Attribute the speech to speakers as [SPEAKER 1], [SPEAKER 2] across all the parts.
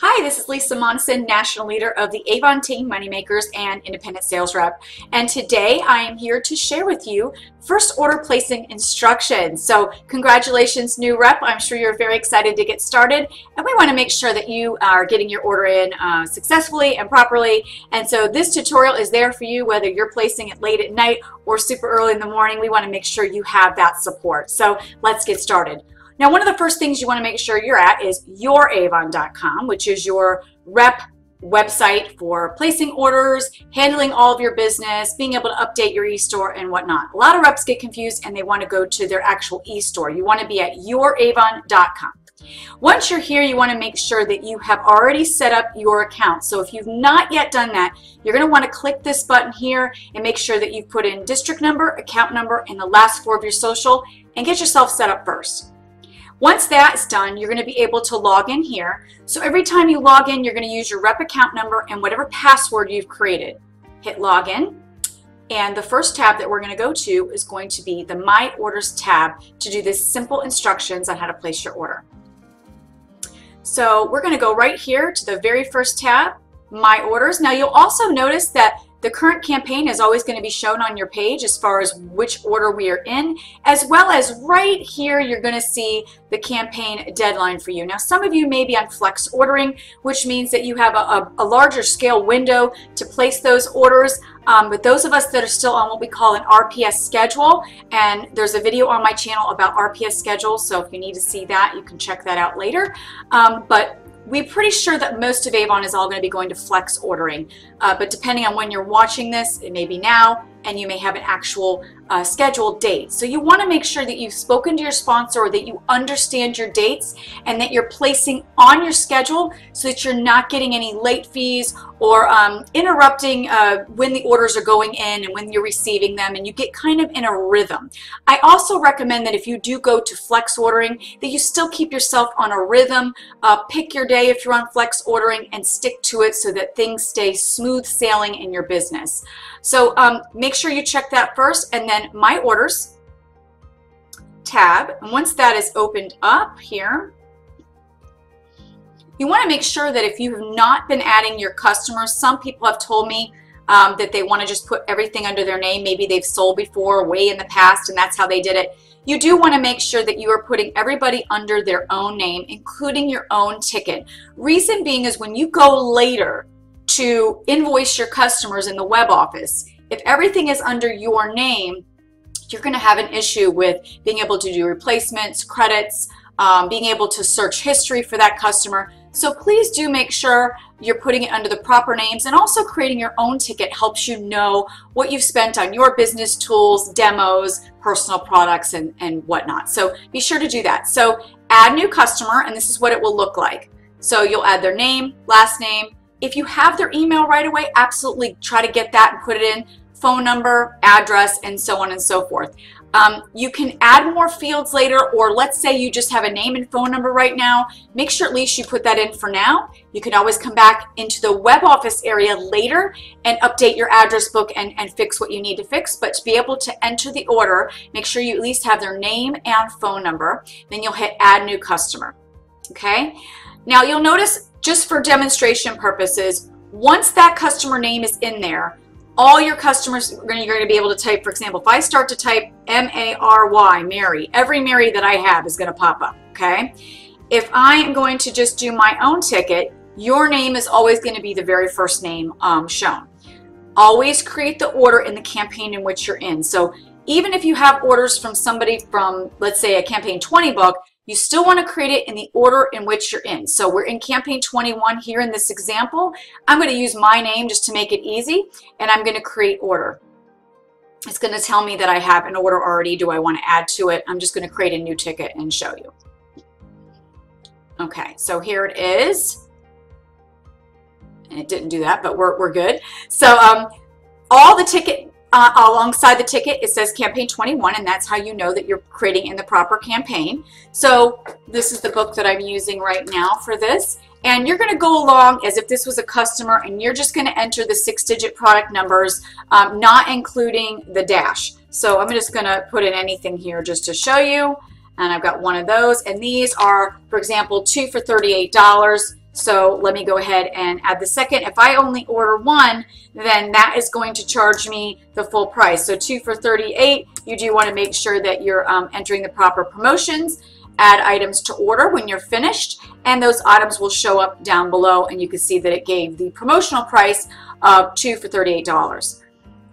[SPEAKER 1] Hi, this is Lisa Monoson, National Leader of the Avon Team Moneymakers and Independent Sales Rep. And today I am here to share with you first order placing instructions. So congratulations, new rep. I'm sure you're very excited to get started. And we want to make sure that you are getting your order in uh, successfully and properly. And so this tutorial is there for you, whether you're placing it late at night or super early in the morning. We want to make sure you have that support. So let's get started. Now, one of the first things you want to make sure you're at is youravon.com, which is your rep website for placing orders, handling all of your business, being able to update your e-store and whatnot. A lot of reps get confused and they want to go to their actual e-store. You want to be at youravon.com. Once you're here, you want to make sure that you have already set up your account. So if you've not yet done that, you're going to want to click this button here and make sure that you've put in district number, account number, and the last four of your social and get yourself set up first. Once that's done, you're going to be able to log in here. So every time you log in, you're going to use your rep account number and whatever password you've created. Hit login. And the first tab that we're going to go to is going to be the My Orders tab to do this simple instructions on how to place your order. So we're going to go right here to the very first tab, My Orders. Now you'll also notice that the current campaign is always going to be shown on your page as far as which order we are in, as well as right here you're going to see the campaign deadline for you. Now some of you may be on flex ordering, which means that you have a, a, a larger scale window to place those orders. Um, but those of us that are still on what we call an RPS schedule, and there's a video on my channel about RPS schedules, so if you need to see that, you can check that out later. Um, but we're pretty sure that most of Avon is all going to be going to flex ordering. Uh, but depending on when you're watching this, it may be now, and you may have an actual uh, scheduled date. So you want to make sure that you've spoken to your sponsor, or that you understand your dates, and that you're placing on your schedule so that you're not getting any late fees or um, interrupting uh, when the orders are going in and when you're receiving them, and you get kind of in a rhythm. I also recommend that if you do go to flex ordering, that you still keep yourself on a rhythm. Uh, pick your day if you're on flex ordering and stick to it so that things stay smooth sailing in your business. So um, make sure you check that first and then My Orders tab. And once that is opened up here, you want to make sure that if you have not been adding your customers, some people have told me um, that they want to just put everything under their name. Maybe they've sold before way in the past and that's how they did it. You do want to make sure that you are putting everybody under their own name, including your own ticket. Reason being is when you go later to invoice your customers in the web office, if everything is under your name, you're going to have an issue with being able to do replacements, credits, um, being able to search history for that customer. So please do make sure you're putting it under the proper names and also creating your own ticket helps you know what you've spent on your business tools, demos, personal products, and, and whatnot. So be sure to do that. So add new customer, and this is what it will look like. So you'll add their name, last name, if you have their email right away, absolutely try to get that and put it in phone number, address, and so on and so forth. Um, you can add more fields later, or let's say you just have a name and phone number right now. Make sure at least you put that in for now. You can always come back into the web office area later and update your address book and, and fix what you need to fix. But to be able to enter the order, make sure you at least have their name and phone number. Then you'll hit add new customer. Okay. Now you'll notice just for demonstration purposes, once that customer name is in there, all your customers are going to be able to type, for example, if I start to type M-A-R-Y, Mary, every Mary that I have is going to pop up, okay? If I am going to just do my own ticket, your name is always going to be the very first name um, shown. Always create the order in the campaign in which you're in. So even if you have orders from somebody from, let's say, a campaign 20 book, you still want to create it in the order in which you're in. So we're in campaign 21 here in this example. I'm going to use my name just to make it easy, and I'm going to create order. It's going to tell me that I have an order already. Do I want to add to it? I'm just going to create a new ticket and show you. Okay, so here it is. And it didn't do that, but we're, we're good. So um, all the ticket uh, alongside the ticket, it says campaign 21, and that's how you know that you're creating in the proper campaign. So this is the book that I'm using right now for this. And you're going to go along as if this was a customer, and you're just going to enter the six-digit product numbers, um, not including the dash. So I'm just going to put in anything here just to show you. And I've got one of those. And these are, for example, two for $38. So let me go ahead and add the second. If I only order one, then that is going to charge me the full price. So two for 38, you do want to make sure that you're um, entering the proper promotions. Add items to order when you're finished, and those items will show up down below, and you can see that it gave the promotional price of two for $38.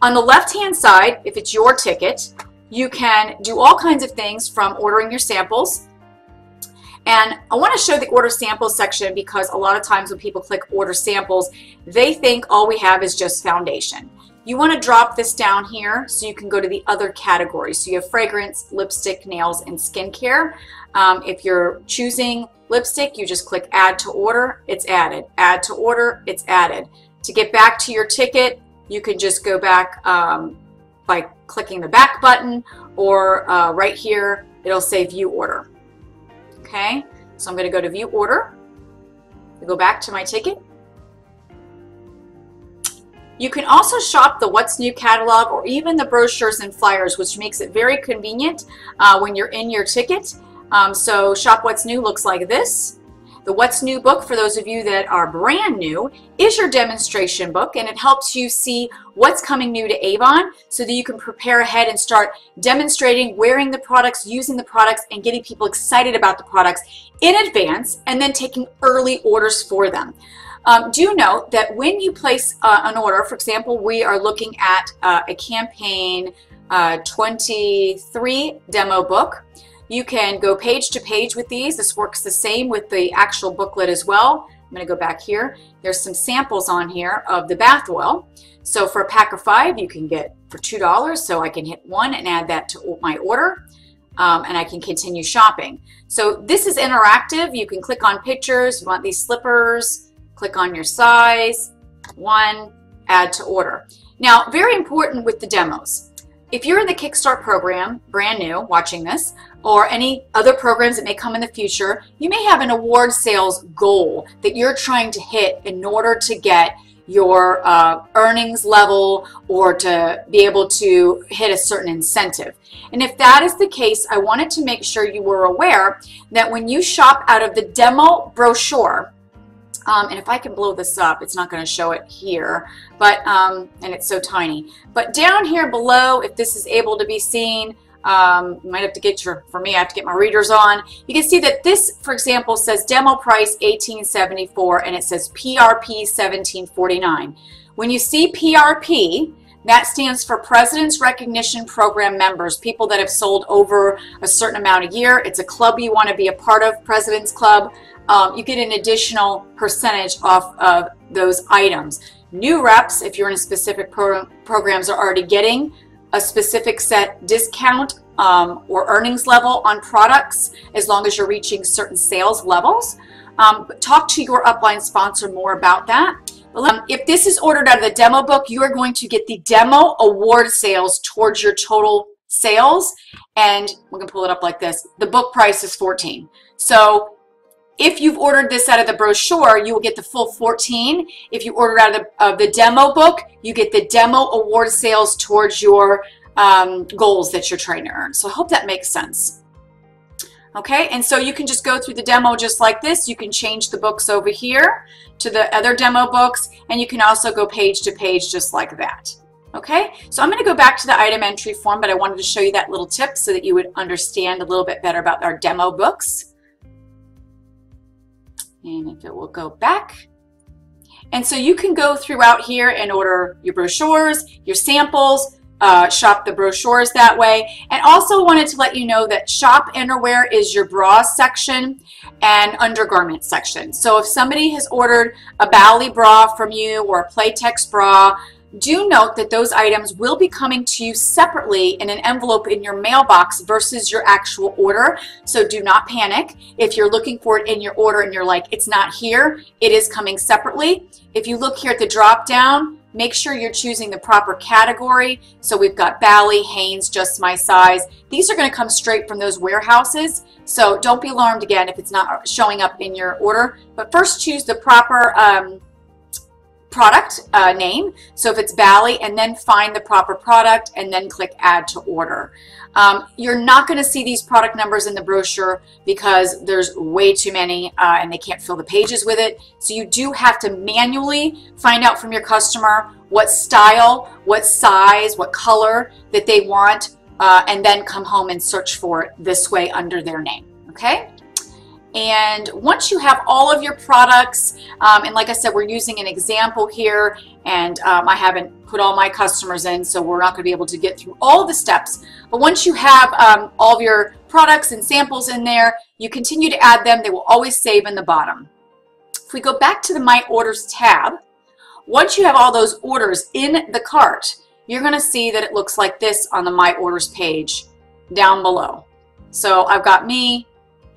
[SPEAKER 1] On the left-hand side, if it's your ticket, you can do all kinds of things from ordering your samples, and I want to show the order samples section because a lot of times when people click order samples, they think all we have is just foundation. You want to drop this down here so you can go to the other categories. So you have fragrance, lipstick, nails, and skincare. Um, if you're choosing lipstick, you just click add to order, it's added. Add to order, it's added. To get back to your ticket, you can just go back um, by clicking the back button or uh, right here, it'll say view order. Okay, so I'm going to go to view order. go back to my ticket. You can also shop the What's New catalog or even the brochures and flyers, which makes it very convenient uh, when you're in your ticket. Um, so Shop What's New looks like this. The What's New book, for those of you that are brand new, is your demonstration book and it helps you see what's coming new to Avon so that you can prepare ahead and start demonstrating, wearing the products, using the products, and getting people excited about the products in advance and then taking early orders for them. Um, do note that when you place uh, an order, for example, we are looking at uh, a campaign uh, 23 demo book. You can go page to page with these. This works the same with the actual booklet as well. I'm going to go back here. There's some samples on here of the bath oil. So for a pack of five, you can get for $2. So I can hit one and add that to my order. Um, and I can continue shopping. So this is interactive. You can click on pictures. You want these slippers, click on your size, one, add to order. Now, very important with the demos. If you're in the Kickstart program, brand new, watching this, or any other programs that may come in the future, you may have an award sales goal that you're trying to hit in order to get your uh, earnings level or to be able to hit a certain incentive. And if that is the case, I wanted to make sure you were aware that when you shop out of the demo brochure, um, and if I can blow this up, it's not going to show it here, but um, and it's so tiny. But down here below, if this is able to be seen, um, you might have to get your, for me, I have to get my readers on. You can see that this, for example, says demo price 1874 and it says PRP 1749. When you see PRP, that stands for President's Recognition Program members, people that have sold over a certain amount a year. It's a club you want to be a part of, President's Club. Um, you get an additional percentage off of those items. New reps, if you're in specific pro programs, are already getting a specific set discount um, or earnings level on products as long as you're reaching certain sales levels. Um, talk to your upline sponsor more about that. Um, if this is ordered out of the demo book, you are going to get the demo award sales towards your total sales. And we can pull it up like this. The book price is 14. So if you've ordered this out of the brochure, you will get the full 14. If you order out of the, of the demo book, you get the demo award sales towards your um, goals that you're trying to earn. So I hope that makes sense. Okay, and so you can just go through the demo just like this. You can change the books over here to the other demo books, and you can also go page to page just like that. Okay, so I'm going to go back to the item entry form, but I wanted to show you that little tip so that you would understand a little bit better about our demo books. And if it will go back. And so you can go throughout here and order your brochures, your samples, uh, shop the brochures that way. And also wanted to let you know that shop underwear is your bra section and undergarment section. So if somebody has ordered a Bali bra from you or a Playtex bra, do note that those items will be coming to you separately in an envelope in your mailbox versus your actual order. So do not panic. If you're looking for it in your order and you're like, it's not here, it is coming separately. If you look here at the drop down, Make sure you're choosing the proper category. So we've got Bali, Hanes, Just My Size. These are going to come straight from those warehouses. So don't be alarmed again if it's not showing up in your order. But first choose the proper um, product uh, name. So if it's Bali, and then find the proper product and then click add to order. Um, you're not going to see these product numbers in the brochure because there's way too many uh, and they can't fill the pages with it. So you do have to manually find out from your customer what style, what size, what color that they want, uh, and then come home and search for it this way under their name. Okay? And once you have all of your products, um, and like I said, we're using an example here, and um, I haven't put all my customers in, so we're not going to be able to get through all the steps. But once you have um, all of your products and samples in there, you continue to add them. They will always save in the bottom. If we go back to the My Orders tab, once you have all those orders in the cart, you're going to see that it looks like this on the My Orders page down below. So I've got me,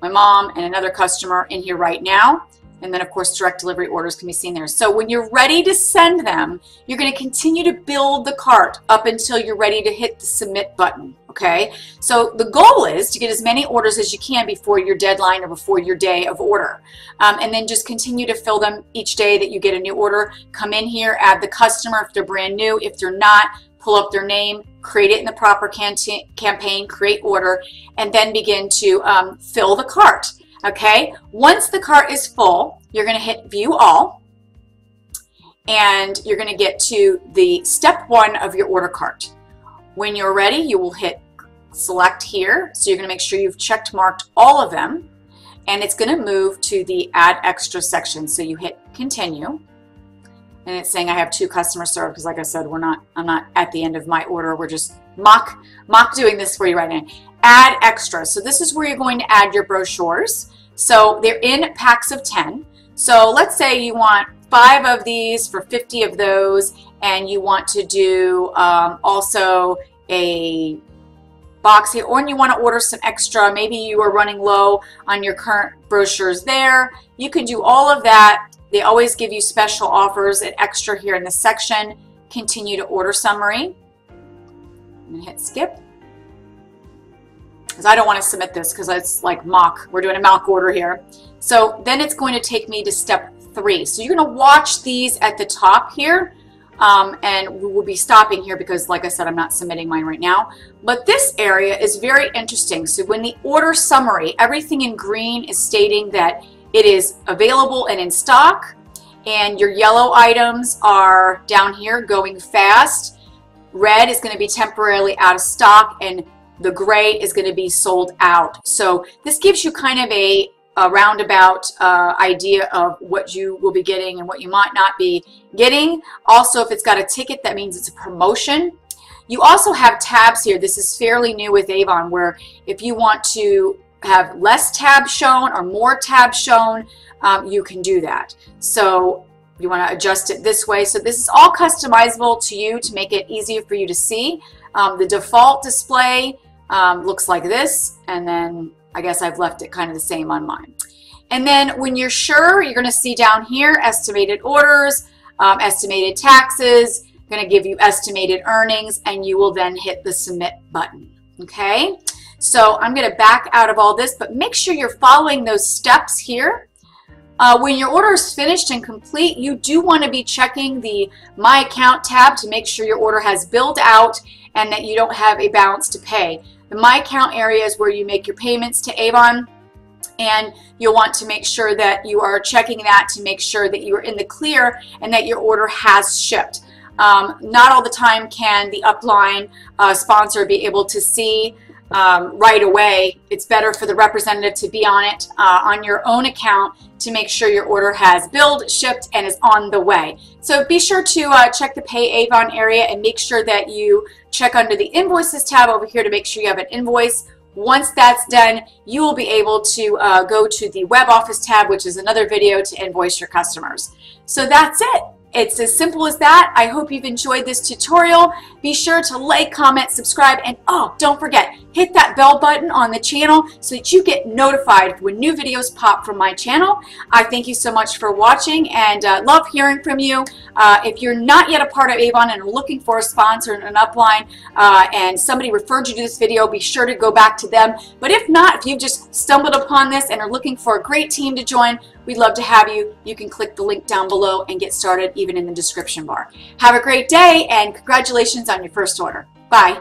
[SPEAKER 1] my mom, and another customer in here right now. And then of course direct delivery orders can be seen there. So when you're ready to send them, you're going to continue to build the cart up until you're ready to hit the submit button. Okay, so the goal is to get as many orders as you can before your deadline or before your day of order. Um, and then just continue to fill them each day that you get a new order. Come in here, add the customer if they're brand new. If they're not, pull up their name, create it in the proper campaign, create order, and then begin to um, fill the cart. Okay, once the cart is full, you're going to hit view all, and you're going to get to the step one of your order cart. When you're ready, you will hit select here. So you're going to make sure you've checked marked all of them, and it's going to move to the add extra section. So you hit continue and it's saying I have two customers served because like I said we're not I'm not at the end of my order. We're just mock mock doing this for you right now. Add extra. So this is where you're going to add your brochures. So they're in packs of 10 so let's say you want five of these for 50 of those and you want to do um, also a box here or you want to order some extra. Maybe you are running low on your current brochures there. You can do all of that they always give you special offers at extra here in the section. Continue to order summary. I'm to hit skip. Because I don't want to submit this because it's like mock. We're doing a mock order here. So then it's going to take me to step three. So you're to watch these at the top here. Um, and we will be stopping here because like I said I'm not submitting mine right now but this area is very interesting so when the order summary everything in green is stating that it is available and in stock and your yellow items are down here going fast. Red is going to be temporarily out of stock and the gray is going to be sold out. So this gives you kind of a, a roundabout uh, idea of what you will be getting and what you might not be getting. Also, if it's got a ticket, that means it's a promotion. You also have tabs here. This is fairly new with Avon where if you want to have less tabs shown or more tabs shown, um, you can do that. So you want to adjust it this way. So this is all customizable to you to make it easier for you to see. Um, the default display um, looks like this, and then I guess I've left it kind of the same on mine. And then when you're sure, you're going to see down here estimated orders, um, estimated taxes, going to give you estimated earnings, and you will then hit the submit button. Okay. So I'm going to back out of all this, but make sure you're following those steps here. Uh, when your order is finished and complete, you do want to be checking the My Account tab to make sure your order has billed out and that you don't have a balance to pay. The My Account area is where you make your payments to Avon and you'll want to make sure that you are checking that to make sure that you are in the clear and that your order has shipped. Um, not all the time can the upline uh, sponsor be able to see um, right away. It's better for the representative to be on it uh, on your own account to make sure your order has billed, shipped, and is on the way. So be sure to uh, check the Pay Avon area and make sure that you check under the Invoices tab over here to make sure you have an invoice. Once that's done, you will be able to uh, go to the Web Office tab, which is another video to invoice your customers. So that's it. It's as simple as that. I hope you've enjoyed this tutorial. Be sure to like, comment, subscribe, and oh, don't forget, hit that bell button on the channel so that you get notified when new videos pop from my channel. I thank you so much for watching and uh, love hearing from you. Uh, if you're not yet a part of Avon and are looking for a sponsor and an upline uh, and somebody referred you to this video, be sure to go back to them. But if not, if you've just stumbled upon this and are looking for a great team to join, we'd love to have you. You can click the link down below and get started even in the description bar. Have a great day and congratulations on your first order. Bye.